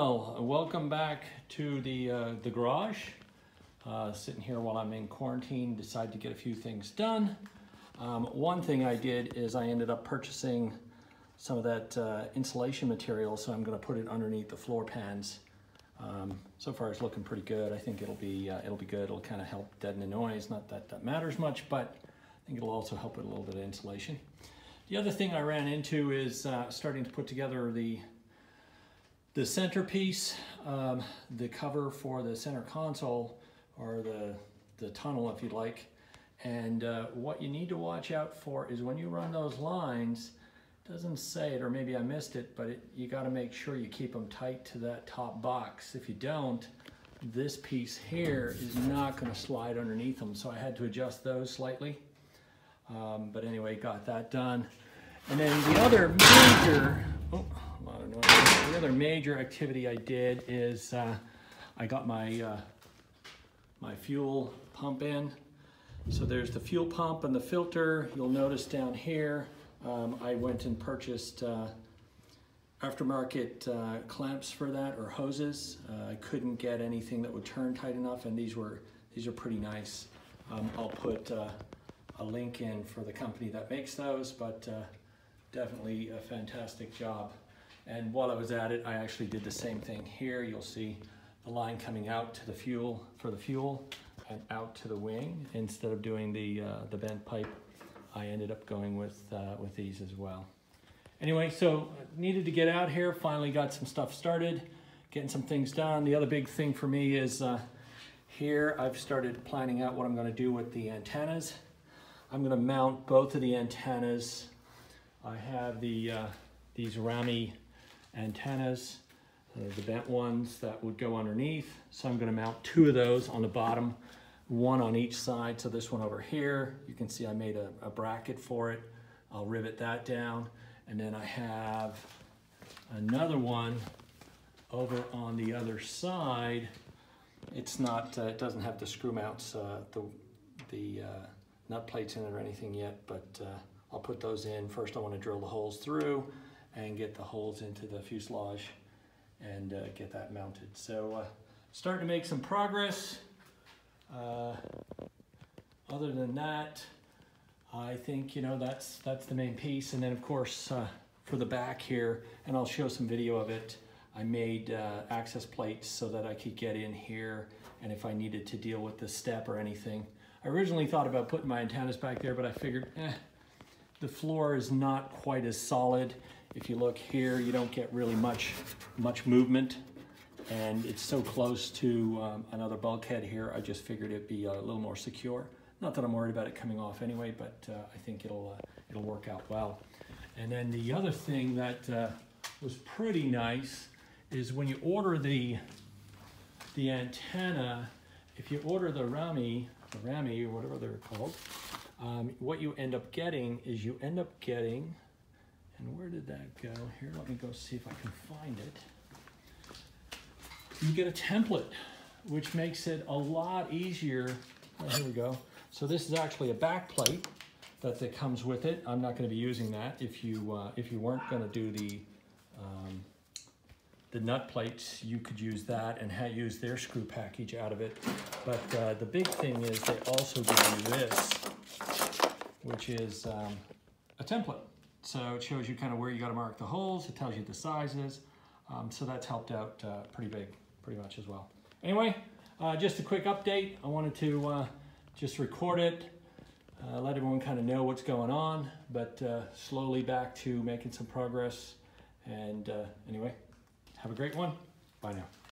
Well, welcome back to the uh, the garage. Uh, sitting here while I'm in quarantine, decided to get a few things done. Um, one thing I did is I ended up purchasing some of that uh, insulation material, so I'm going to put it underneath the floor pans. Um, so far, it's looking pretty good. I think it'll be uh, it'll be good. It'll kind of help deaden the noise. Not that that matters much, but I think it'll also help with a little bit of insulation. The other thing I ran into is uh, starting to put together the the centerpiece, um, the cover for the center console, or the, the tunnel if you like. And uh, what you need to watch out for is when you run those lines, doesn't say it, or maybe I missed it, but it, you gotta make sure you keep them tight to that top box. If you don't, this piece here is not gonna slide underneath them. So I had to adjust those slightly. Um, but anyway, got that done. And then the other major, oh, a lot of noise. The other major activity I did is uh, I got my uh, my fuel pump in. So there's the fuel pump and the filter. You'll notice down here, um, I went and purchased uh, aftermarket uh, clamps for that or hoses. Uh, I couldn't get anything that would turn tight enough, and these were these are pretty nice. Um, I'll put uh, a link in for the company that makes those, but definitely a fantastic job. And while I was at it, I actually did the same thing here. You'll see the line coming out to the fuel for the fuel and out to the wing. Instead of doing the, uh, the bent pipe, I ended up going with, uh, with these as well. Anyway, so needed to get out here, finally got some stuff started, getting some things done. The other big thing for me is uh, here I've started planning out what I'm gonna do with the antennas. I'm gonna mount both of the antennas. I have the uh, these Rami antennas, uh, the bent ones that would go underneath. So I'm gonna mount two of those on the bottom, one on each side. So this one over here, you can see I made a, a bracket for it. I'll rivet that down. And then I have another one over on the other side. It's not, uh, it doesn't have the screw mounts, uh, the, the uh, nut plates in it or anything yet, but uh, I'll put those in. First I want to drill the holes through and get the holes into the fuselage and uh, get that mounted. So uh, starting to make some progress. Uh, other than that, I think, you know, that's, that's the main piece. And then of course, uh, for the back here, and I'll show some video of it, I made uh, access plates so that I could get in here and if I needed to deal with the step or anything. I originally thought about putting my antennas back there, but I figured, eh, the floor is not quite as solid if you look here, you don't get really much, much movement and it's so close to um, another bulkhead here, I just figured it'd be a little more secure. Not that I'm worried about it coming off anyway, but uh, I think it'll, uh, it'll work out well. And then the other thing that uh, was pretty nice is when you order the, the antenna, if you order the Rami, Rami or whatever they're called, um, what you end up getting is you end up getting and where did that go? Here, let me go see if I can find it. You get a template, which makes it a lot easier. Oh, here we go. So this is actually a back plate that, that comes with it. I'm not going to be using that if you uh, if you weren't going to do the um, the nut plates, you could use that and use their screw package out of it. But uh, the big thing is they also give you this, which is um, a template. So it shows you kind of where you got to mark the holes. It tells you the sizes. Um, so that's helped out uh, pretty big, pretty much as well. Anyway, uh, just a quick update. I wanted to uh, just record it, uh, let everyone kind of know what's going on, but uh, slowly back to making some progress. And anyway, have a great one. Bye now.